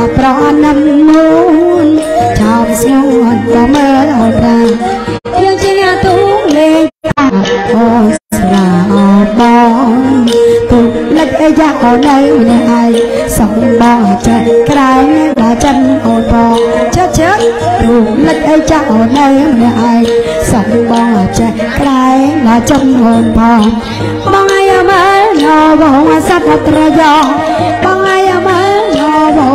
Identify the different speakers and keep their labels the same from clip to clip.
Speaker 1: អ្នកយ៉ាប្រនំនូនចោមស្មួតបងមើលអូនប្រាយើងជាទូលេងអូស្រាបងទុកលិចអីយ៉ាអូននៅម្នាក់ឯងសំបងចិត្តក្រៅដល់ចិនអូនបងចិត្តចិត្តរូបលិចអីចាស់អូននៅម្នាក់ឯងសំបងចិត្តក្រៅដល់ចិនអូនបងបងអាយមើលណោបងសត្វត្រយោបងអាយមើលណោ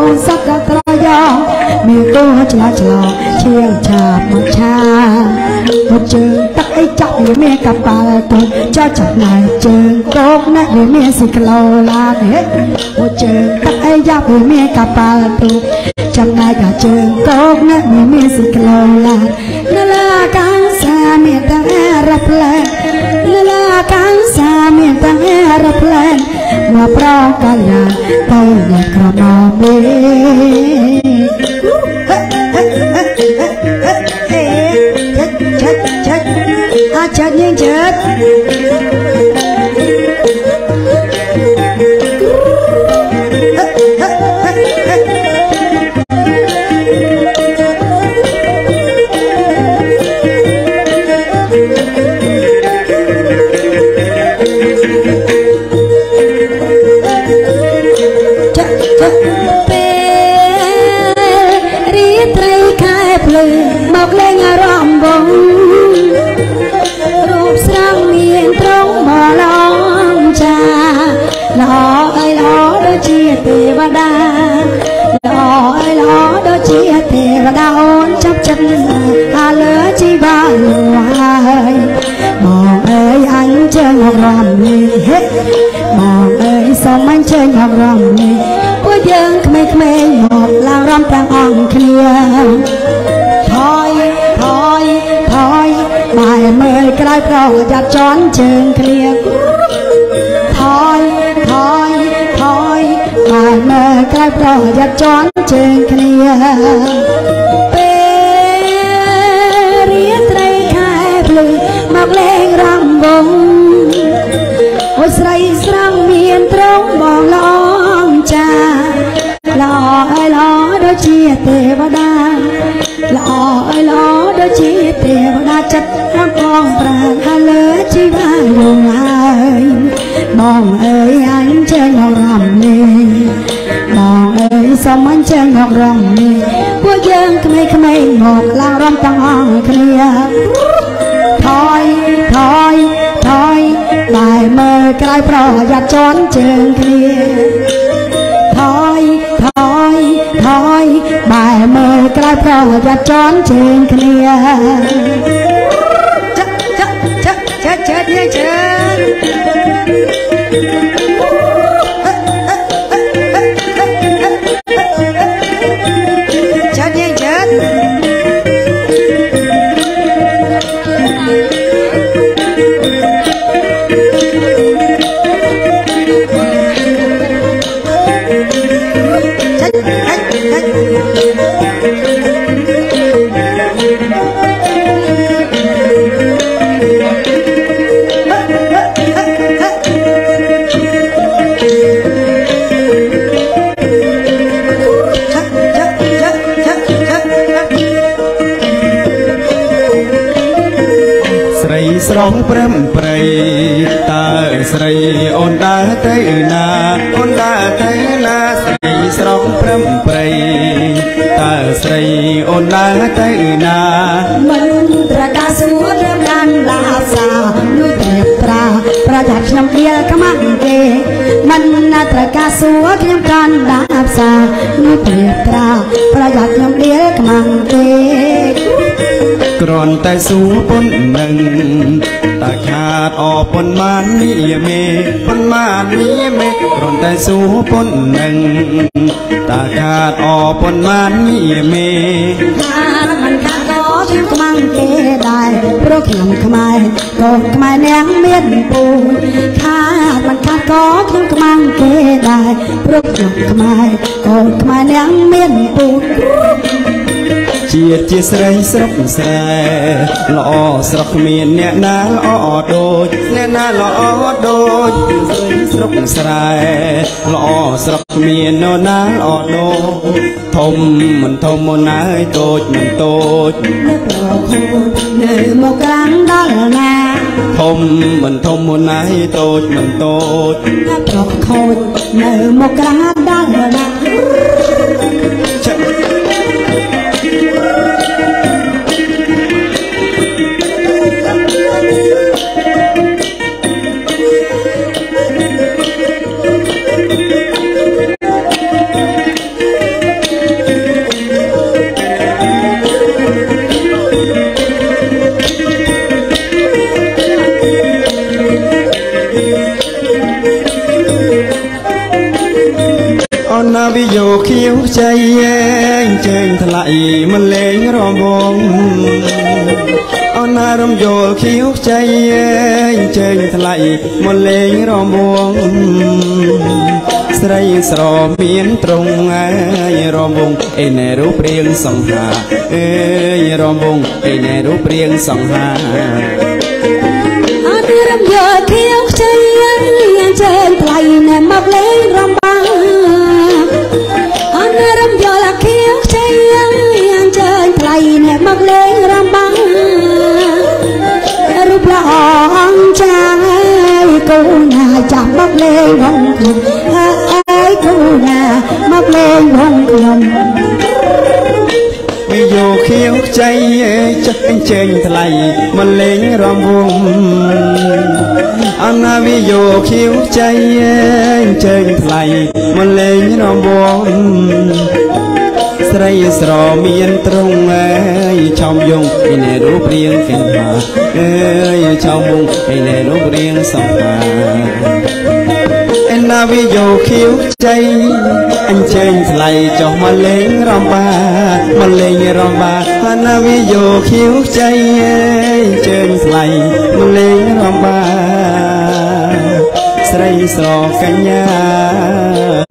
Speaker 1: បងសត្វត្រយោមានគោឆ្លាឆ្លោឈៀងឆាបមកឆាពុតជើងទឹកអីចាក់វាមានកប៉ាល់ទុនចោចាប់ណៃជើងកោកណាស់វាមានសិក្លោឡាហេពុតជើងទឹកអីយ៉ាប់វាមានកប៉ាល់ទុនចំណែកអាជើងកោកណាស់វាមានសិក្លោឡានៅលើអាកាសមានតែរ៉ាផ្លែនៅលើអាកាសមានតែរ៉ាផ្លែមកប្រងកល្យាទៅអ្នកក្រណមេ ចិ ញជើងរំនេះហេបងអើយសូមអញជើងរំនេះពួកយើងក្មេងៗមកឡើងរំទាំងអង្គគ្នាថយថយថយបែរមើលក្រៅប្រយ័ត្នជន់ជើងគ្នាថយថយថយបែរមើលក្រៅប្រយ័ត្នជន់ជើងគ្នា បងអើយអញចេញមករំលេងបងអើយសូមអញចេញមករំលេងពួកយើងក្មេងៗមកឡើងរំទាំងអង្គគ្នាថយថយថយតែមើលក្រៅប្រយ័ត្នជន់ជើងគ្នាថយថយថយបែរមើលក្រៅប្រយ័ត្នជន់ជើងគ្នាចាក់ចាក់ចាក់ចាក់ចាក់ញ៉ាជើងចា
Speaker 2: ព្រឹមប្រៃតើស្រីអូនដើរទៅណាអូនដើរទៅណាស្រីស្រងព្រឹមប្រៃតើស្រីអូនដើរទៅណា
Speaker 1: មិនប្រកាសសួររំដានឡាសានោះត្រៀបត្រាប្រយ័ត្នខ្ញុំវាខ្មាស់គេមិនណាប្រកាសសួរខ្ញុំកាន់ដាបសានោះត្រៀបត្រាប្រយ័ត្នខ្ញុំវាខ្មាស់គេ
Speaker 2: គ្រាន់តែសួរប៉ុណ្ណឹង តើខាតអប៉ុន្មាននេះមេប៉ុន្មាននេះមេគ្រាន់ន់តែសួរប៉ុននឹងតាខាតអប៉ុនបានញាមេ
Speaker 1: ខានមិនខាតក៏ខ្ញុំខ្មាំងគេដែរព្រោះខ្ញុំខ្មែរកូនខ្មែរនាងមានពូខាតមិនខាតក៏ខ្ញុំខ្មាំងគេដែរព្រោះខ្ញុំខ្មែរកូនខ្មែរនាងមានពូ
Speaker 2: ជាតិជាស្រីស្រុកស្រែល្អស្រុកគ្មានអ្នកណាល្អដូចអ្នកណាល្អដូចស្រីស្រុកស្រែល្អស្រុកគ្មាននរណាល្អដូចធំមិនធំមុនហើយតូចមិនតូច
Speaker 1: នៅប្រគូនៅមកក្រាំងដល់ណា
Speaker 2: ធំមិនធំមុនហើយតូចមិនតូច
Speaker 1: នៅប្រខូចនៅមកក្រាំងដល់ណា
Speaker 2: ខៀវចៃអេងជើងថ្លៃមិនលេងរំវងអូនណារំយល់ខៀវចៃអេងជើងថ្លៃមិនលេងរំវងស្រីស្រមានត្រង់អើយរំវងអេណែរូបរាងសង្ហាអេយរំវងអេណែរូបរាងសង្ហា
Speaker 1: អត់រំយោខៀវខ្ចីយ៉ាងជើងថ្លៃណែមកលេងរំបាំង ជើងថ្លៃណែមកលេងរំបាំងរូបល្អអង្ចាងអើយកូនណាចាំមកលេងវងខ្ញុំអើយកូនណាមកលេងវងខ្ញុំ
Speaker 2: វិយោខៀវខ្ចីចាស់ជើងថ្លៃមកលេងរំវងអណាវិយោខៀវខ្ចីជើងថ្លៃមកលេងរំវង ស្រីស្រមានត្រង់អើយឆោមយងឯណែរូបរាងកេងហាអើយឆោមវងឯណែរូបរាងសំហាឯណាវិយោខៀវចៃអញ្ជើញថ្លៃចុះមកលេងរំបាមកលេងរំបាឯណាវិយោខៀវចៃអញ្ជើញថ្លៃមកលេងរំបាស្រីស្រកញ្ញា